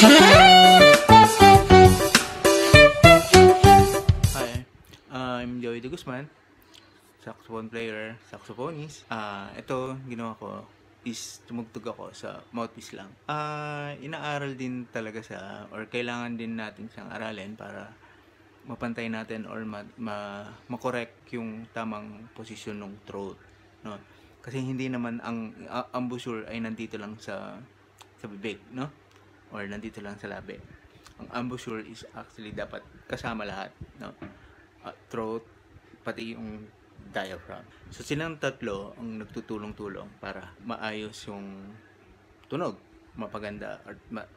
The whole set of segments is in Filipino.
Hi, uh, I'm Joey De Guzman, saxophone player, saxophonist. Ah, uh, ito, ginawa ko is tumugtog ako sa mouthpiece lang. Uh, inaaral din talaga sa, or kailangan din natin siyang aralin para mapantay natin or ma, ma, ma-correct yung tamang posisyon ng throat. No? Kasi hindi naman ang uh, ay nandito lang sa sa bibig, no? Or nandito lang sa labi. Ang embouchure is actually dapat kasama lahat, no? Uh, throat, pati yung diaphragm. So silang tatlo ang nagtutulong-tulong para maayos yung tunog, mapaganda or ma-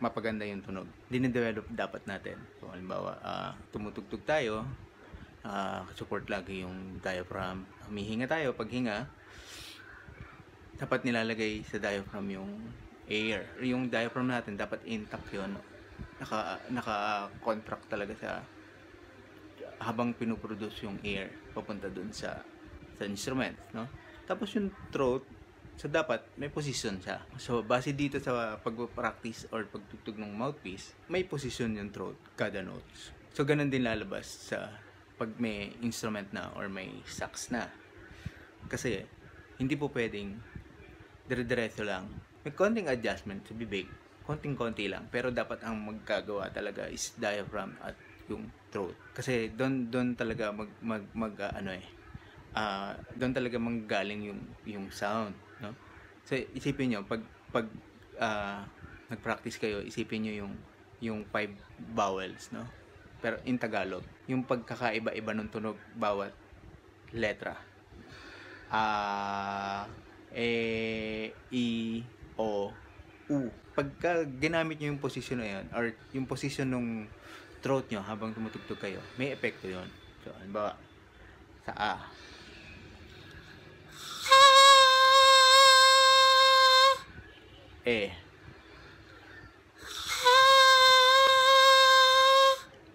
mapaganda yung tunog. Dinidevelop dapat natin. So halimbawa, ah, tumutugtog tayo, ah, support lagi yung diaphragm. Humihinga tayo, paghinga, dapat nilalagay sa diaphragm yung air. Yung diaphragm natin dapat intact yun. Naka, naka-contract talaga sa habang pinuproduce yung air papunta dun sa sa instrument, no? Tapos yung throat, so dapat may position siya. So base dito sa pag-practice or pagtugtog ng mouthpiece, may position yung throat kada notes. So ganun din lalabas sa pag may instrument na or may sax na. Kasi hindi po pwedeng dire-diretso lang. May konting adjustment sa bibig, konting-konti lang, pero dapat ang magkagawa talaga is diaphragm at yung throat. Kasi doon doon talaga mag mag, mag ah, ano eh. Ah, doon talaga manggaling yung yung sound, no? So isipin niyo pag pag ah, nag-practice kayo, isipin niyo yung yung five vowels, no? Pero in Tagalog, yung pagkakaiba-iba ng tunog bawat letra. Ah, e, i, o, u. Pagka ginamit niyo yung position na yun, or yung position nung throat nyo habang tumutugtog kayo, may epekto yon. So, halimbawa, sa A. E.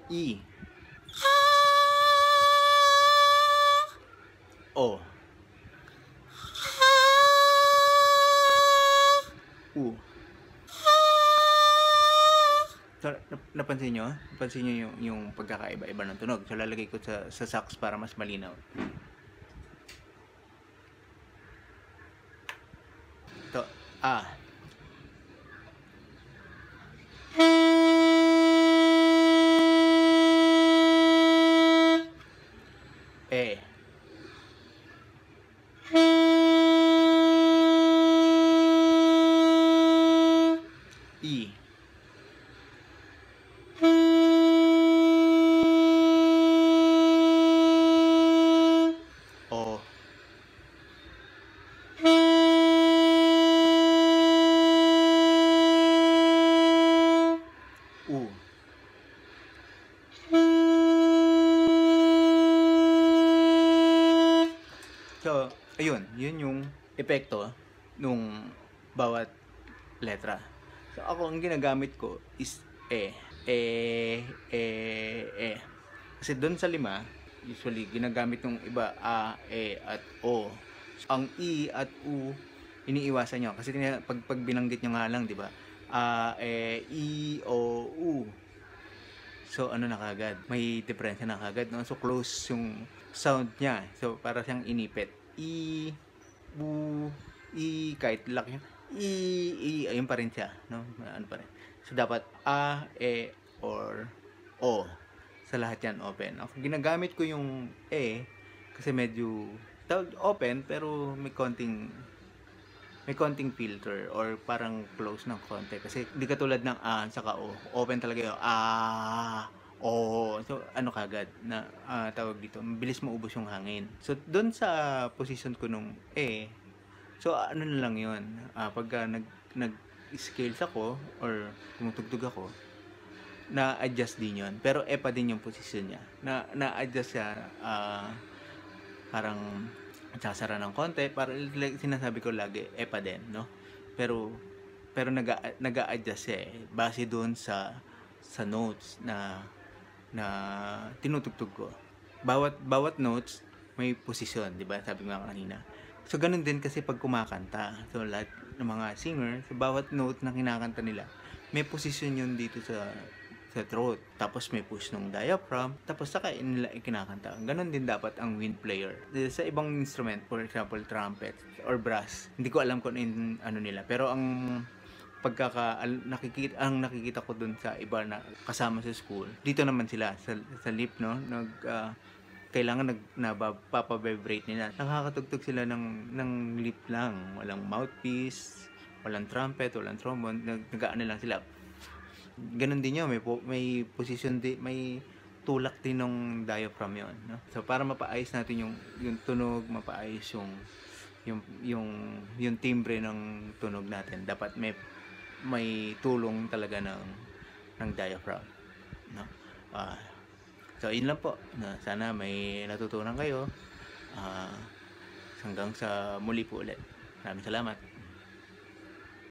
I. O. U. So, nap- napansin nyo? Napansin nyo yung, yung pagkakaiba-iba ng tunog. So, lalagay ko sa, sa sax para mas malinaw. I. O. U. So, ayun, yun yung epekto nung bawat letra. So, ako ang ginagamit ko is E. E, E, E. Kasi doon sa lima, usually ginagamit ng iba A, E, at O. Ang I at U, iniiwasan nyo. Kasi pag, pag binanggit nyo nga lang, di ba? A, E, I, O, U. So, ano na kagad? May diferensya na kagad. No? So, close yung sound niya. So, para siyang inipit. I, bu, i, kahit laki. I, i, ayun pa rin siya. No? Ano pa rin. So, dapat A, E, or O. Sa lahat yan, open. Ako, ginagamit ko yung E, kasi medyo, open, pero may konting, may konting filter or parang close ng konti. Kasi di katulad ng A saka O. Open talaga yung A, O. So, ano kagad na ah, tawag dito, mabilis maubos yung hangin. So, doon sa position ko nung E, so ano na lang yun. Ah, pagka nag, nag-scales ako or tumutugtog ako, na-adjust din yun. Pero E pa din yung position niya. Na, na-adjust siya, ah, parang sasara ng konti. Para like, sinasabi ko lagi, E pa din, no? Pero, pero naga, naga-adjust siya eh. Base doon sa, sa notes na, na tinutugtog ko. Bawat, bawat notes, may posisyon, di ba? Sabi ko nga kanina. So, ganun din kasi pag kumakanta. So, lahat ng mga singer, sa bawat note na kinakanta nila, may posisyon yun dito sa sa throat. Tapos may push ng diaphragm. Tapos saka nila ikinakanta. Ganon din dapat ang wind player. Sa ibang instrument, for example, trumpet or brass, hindi ko alam kung ano yung ano nila. Pero ang pagkaka al- nakikita ang nakikita ko dun sa iba na kasama sa school dito naman sila sa, sa lip no nag ah, kailangan nag napapavibrate nila. Nakakatugtog sila ng ng lip lang. Walang mouthpiece walang trumpet walang trombone. Nag nagaano lang sila. Ganun din yun. May po, may position di may tulak din ng diaphragm yon no? So para mapaayos natin yung yung tunog mapaayos yung yung yung yung timbre ng tunog natin. Dapat may may tulong talaga ng ng diaphragm no? Ah, so yun lang po. Na sana may natutunan kayo. Ah, hanggang sa muli po ulit. Maraming salamat